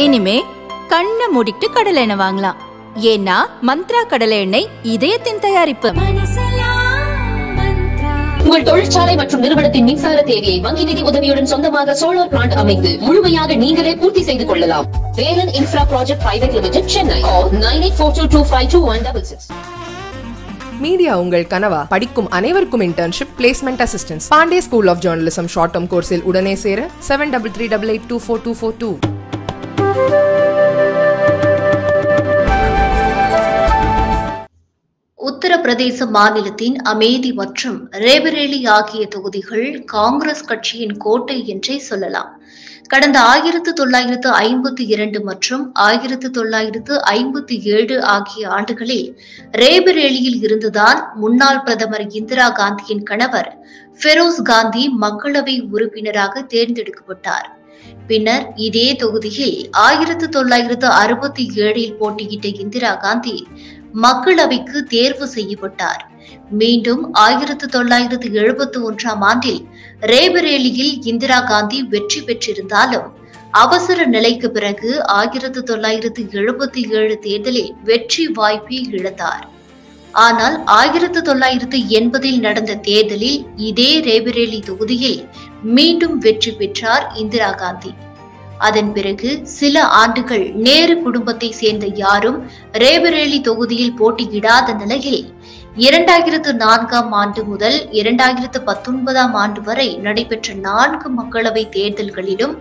இனிமே கண்ணை மூடிட்டு கடலை எண்ணெய் வாங்கலாம். ஏன்னா மந்த்ரா கடலை எண்ணெய் இதயத்தின் தயாரிப்பு. உங்கள் தொழிற்சாலை மற்றும் நிறுவனத்தின் மின்சார தேவையை வங்கி நிதி உதவியுடன் சொந்தமாக சோலார் பிளான்ட் அமைத்து முழுமையாக நீங்களே பூர்த்தி செய்து கொள்ளலாம். Velan infra project private limited Chennai nine eight four two two five two one double six media உங்கள் கனவா படிக்கும் அனைவருக்கும் internship placement assistance Pandey school of journalism short term கோர்ஸில் உடனே சேர seven double three double eight two four two four two Uttar Pradesh மாநிலத்தின் அமேதி மற்றும் ரேபரேலி ஆகிய தொகுதிகள் காங்கிரஸ் கட்சியின் கோட்டை என்றே சொல்லலாம். கடந்த ஆயிரத்து தொள்ளாயிரத்து ஐம்பத்தி இரண்டு மற்றும் ஆயிரத்து தொள்ளாயிரத்து ஐம்பத்தி ஏழு ஆகிய ஆண்டுகளில் ரேபரேலியில் இருந்துதான் முன்னாள் பிரதமர் இந்திரா காந்தியின் கணவர் ஃபெரோஸ் காந்தி மக்களவை உறுப்பினராக தேர்ந்தெடுக்கப்பட்டார். பின்னர் இதே தொகுதியில் ஆயிரத்து தொள்ளாயிரத்து அறுபத்தி ஏழில் போட்டியிட்ட இந்திரா காந்தி மக்களவைக்கு தேர்வு செய்யப்பட்டார். மீண்டும் ஆயிரத்து தொள்ளாயிரத்து எழுபத்தி ஒன்றாம் ஆண்டில் ரேபரேலியில் இந்திரா காந்தி வெற்றி பெற்றிருந்தாலும் அவசர நிலைக்கு பிறகு ஆயிரத்து தொள்ளாயிரத்து எழுபத்தி ஏழு தேர்தலில் வெற்றி வாய்ப்பை இழந்தார். ஆனால் ஆயிரத்து தொள்ளாயிரத்து எண்பதில் நடந்த தேர்தலில் இதே ரேபரேலி தொகுதியில் மீண்டும் வெற்றி பெற்றார் இந்திரா காந்தி. அதன் பிறகு சில ஆண்டுகள் நேரு குடும்பத்தை சேர்ந்த யாரும் ரேபரேலி தொகுதியில் போட்டியிடாத நிலையில் இரண்டாயிரத்து நான்காம் ஆண்டு முதல் இரண்டாயிரத்து பத்தொன்பதாம் ஆண்டு வரை நடைபெற்ற நான்கு மக்களவை தேர்தல்களிலும்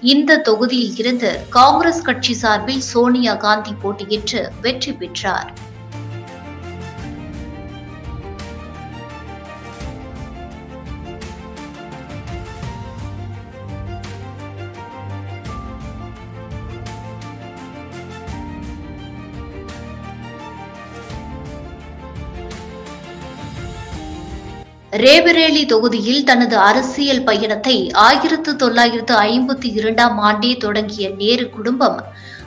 இந்த தொகுதியில் இருந்து காங்கிரஸ் கட்சி சார்பில் சோனியா காந்தி போட்டியிட்டு வெற்றி பெற்றார். ரேபரேலி தொகுதியில் தனது அரசியல் பயணத்தை ஆயிரத்து தொள்ளாயிரத்து ஐம்பத்தி இரண்டாம் ஆண்டே தொடங்கிய நேரு குடும்பம்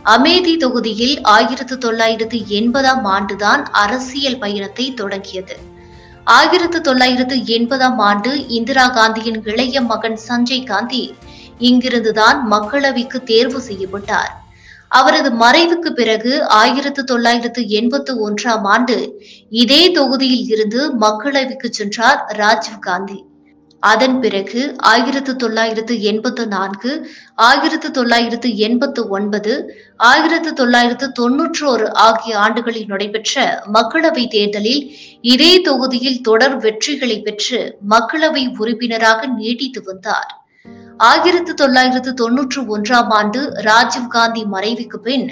அமேதி தொகுதியில் ஆயிரத்து தொள்ளாயிரத்து எண்பதாம் ஆண்டுதான் அரசியல் பயணத்தை தொடங்கியது. ஆயிரத்து தொள்ளாயிரத்து எண்பதாம் ஆண்டு இந்திரா காந்தியின் இளைய மகன் சஞ்சய் காந்தி இங்கிருந்துதான் மக்களவைக்கு தேர்வு செய்யப்பட்டார். அவரது மறைவுக்கு பிறகு ஆயிரத்து தொள்ளாயிரத்து எண்பத்து ஒன்றாம் ஆண்டு இதே தொகுதியில் இருந்து மக்களவைக்கு சென்றார் ராஜீவ் காந்தி. அதன் பிறகு ஆயிரத்து தொள்ளாயிரத்து எண்பத்து நான்கு ஆயிரத்து தொள்ளாயிரத்து எண்பத்து ஒன்பது ஆயிரத்து தொள்ளாயிரத்து தொன்னூற்றோரு ஆகிய ஆண்டுகளில் நடைபெற்ற மக்களவை தேர்தலில் இதே தொகுதியில் தொடர் வெற்றிகளை பெற்று மக்களவை உறுப்பினராக நீடித்து வந்தார். ஆயிரத்து தொள்ளாயிரத்து தொன்னூற்று ஒன்றாம் ஆண்டு ராஜீவ்காந்தி மறைவுக்கு பின்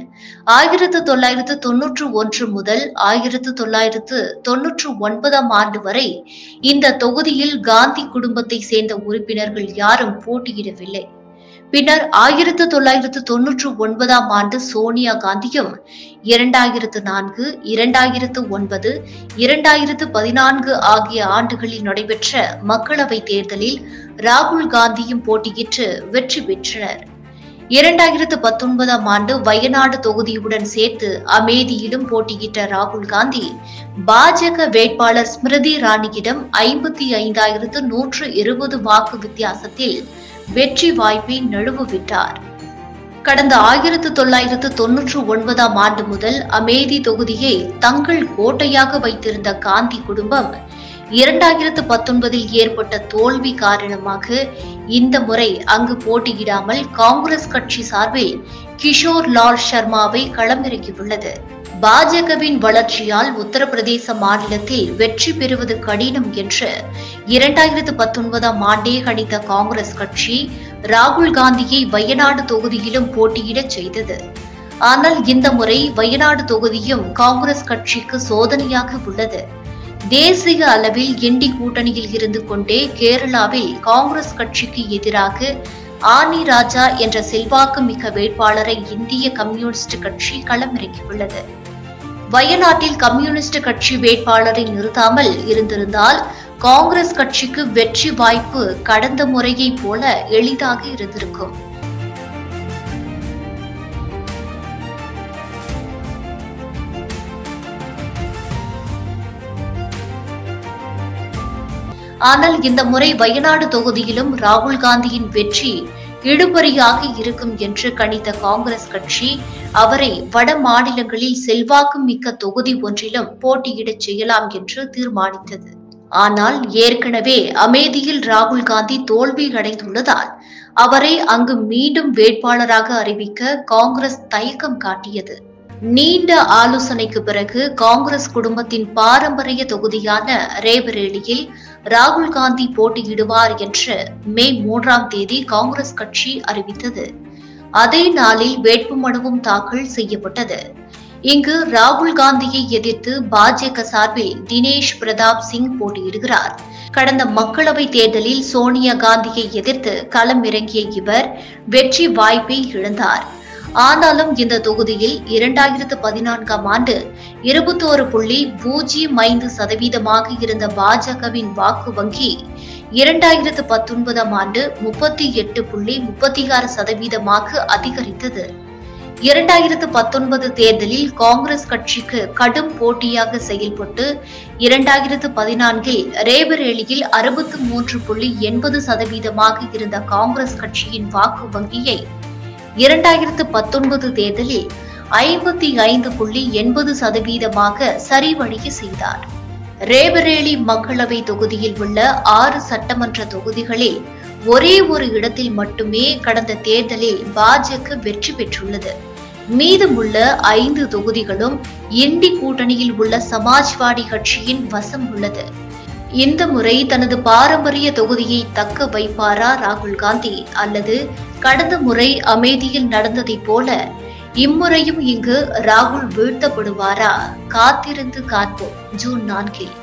ஆயிரத்து தொள்ளாயிரத்து தொன்னூற்று ஒன்று முதல் ஆயிரத்து தொள்ளாயிரத்து தொன்னூற்று ஒன்பதாம் ஆண்டு வரை இந்த தொகுதியில் காந்தி குடும்பத்தை சேர்ந்த உறுப்பினர்கள் யாரும் போட்டியிடவில்லை. பின்னர் ஆயிரத்து தொள்ளாயிரத்து தொன்னூற்று ஒன்பதாம் ஆண்டு சோனியா காந்தியும் இரண்டாயிரத்து நான்கு இரண்டாயிரத்து ஒன்பது இரண்டாயிரத்து பதினான்கு ஆகிய ஆண்டுகளில் நடைபெற்ற மக்களவை தேர்தலில் ராகுல் காந்தியும் போட்டியிட்டு வெற்றி பெற்றனர். இரண்டாயிரத்து பத்தொன்பதாம் ஆண்டு வயநாடு தொகுதியுடன் சேர்த்து அமேதியிலும் போட்டியிட்ட ராகுல் காந்தி பாஜக வேட்பாளர் ஸ்மிருதி ராணியிடம் ஐம்பத்தி ஐந்தாயிரத்து நூற்று இருபது வாக்கு வித்தியாசத்தில் வெற்றி வாய்ப்பை நழுவுவிட்டார் கடந்த ஆயிரத்து தொள்ளாயிரத்து தொன்னூற்று ஒன்பதாம் ஆண்டு முதல் அமேதி தொகுதியை தங்கள் கோட்டையாக வைத்திருந்த காந்தி குடும்பம் இரண்டாயிரத்து பத்தொன்பதில் ஏற்பட்ட தோல்வி காரணமாக இந்த முறை அங்கு போட்டியிடாமல் காங்கிரஸ் கட்சி சார்பில் கிஷோர் லால் சர்மாவை களமிறக்கியுள்ளது பாஜகவின் வளர்ச்சியால் உத்தரப்பிரதேச மாநிலத்தில் வெற்றி பெறுவது கடினம் என்று இரண்டாயிரத்து பத்தொன்பதாம் ஆண்டே கணித்த காங்கிரஸ் கட்சி ராகுல் காந்தியை வயநாடு தொகுதியிலும் போட்டியிடச் செய்தது. ஆனால் இந்த முறை வயநாடு தொகுதியும் காங்கிரஸ் கட்சிக்கு சோதனையாக உள்ளது. தேசிய அளவில் எண்டி கூட்டணியில் இருந்து கொண்டே கேரளாவில் காங்கிரஸ் கட்சிக்கு எதிராக ஆனி ராஜா என்ற செல்வாக்கு மிக்க வேட்பாளரை இந்திய கம்யூனிஸ்ட் கட்சி களமிறக்கியுள்ளது. வயநாட்டில் கம்யூனிஸ்ட் கட்சி வேட்பாளரை நிறுத்தாமல் இருந்திருந்தால் காங்கிரஸ் கட்சிக்கு வெற்றி வாய்ப்பு கடந்த முறையைப் போல எளிதாக இருந்திருக்கும். ஆனால் இந்த முறை வயநாடு தொகுதியிலும் ராகுல் காந்தியின் வெற்றி இழுபறியாக இருக்கும் என்று கணித்த காங்கிரஸ் கட்சி அவரை வட மாநிலங்களில் செல்வாக்கு மிக்க தொகுதி ஒன்றிலும் போட்டியிடச் செய்யலாம் என்று தீர்மானித்தது. ஆனால் ஏற்கனவே அமேதியில் ராகுல் காந்தி தோல்வி அடைந்துள்ளதால் அவரை அங்கு மீண்டும் வேட்பாளராக அறிவிக்க காங்கிரஸ் தயக்கம் காட்டியது. நீண்ட ஆலோசனைக்கு பிறகு காங்கிரஸ் குடும்பத்தின் பாரம்பரிய தொகுதியான ரேபரேலியில் ராகுல் காந்தி போட்டியிடுவார் என்று மே மூன்றாம் தேதி காங்கிரஸ் கட்சி அறிவித்தது. அதே நாளில் வேட்புமனுவும் தாக்கல் செய்யப்பட்டது. இங்கு ராகுல் காந்தியை எதிர்த்து பாஜக சார்பில் தினேஷ் பிரதாப் சிங் போட்டியிடுகிறார். கடந்த மக்களவை தேர்தலில் சோனியா காந்தியை எதிர்த்து களம் இறங்கிய இவர் வெற்றி வாய்ப்பை இழந்தார். ஆனாலும் இந்த தொகுதியில் இரண்டாயிரத்து பதினான்காம் ஆண்டு இருபத்தோரு புள்ளி பூஜ்ஜியம் ஐந்து சதவீதமாக இருந்த பாஜகவின் வாக்கு வங்கி இரண்டாயிரத்து பத்தொன்பதாம் ஆண்டு முப்பத்தி எட்டு புள்ளி முப்பத்தி ஆறு சதவீதமாக அதிகரித்தது. இரண்டாயிரத்து பத்தொன்பது தேர்தலில் காங்கிரஸ் கட்சிக்கு கடும் போட்டியாக செயல்பட்டு இரண்டாயிரத்து பதினான்கில் ரேபரேலியில் அறுபத்து மூன்று புள்ளி எண்பது சதவீதமாக இருந்த காங்கிரஸ் கட்சியின் வாக்கு வங்கியை இரண்டாயிரத்து பத்தொன்பது தேர்தலில் ஐம்பத்தி ஐந்து புள்ளி எண்பது சதவீதமாக சரிவழிய செய்தார். ரேபரேலி மக்களவை தொகுதியில் உள்ள ஆறு சட்டமன்ற தொகுதிகளில் ஒரே ஒரு இடத்தில் மட்டுமே கடந்த தேர்தலில் பாஜக வெற்றி பெற்றுள்ளது. மீதமுள்ள ஐந்து தொகுதிகளும் இண்டி கூட்டணியில் உள்ள சமாஜ்வாடி கட்சியின் வசம் உள்ளது. இந்த முறை தனது பாரம்பரிய தொகுதியை தக்க வைப்பாரா ராகுல் காந்தி அல்லது கடந்த முறை அமேதியில் நடந்ததைப் போல இம்முறையும் இங்கு ராகுல் வீழ்த்தப்படுவாரா? காத்திருந்து காண்போம் ஜூன் நான்கில்.